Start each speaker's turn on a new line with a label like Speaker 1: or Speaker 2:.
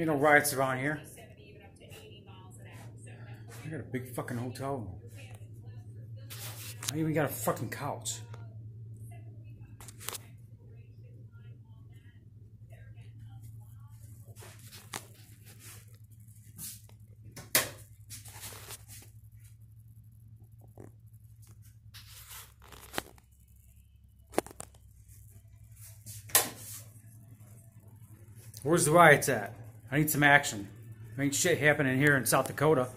Speaker 1: Ain't no riots around here. I got a big fucking hotel room. I even got a fucking couch. Where's the riots at? I need some action. There ain't shit happening here in South Dakota.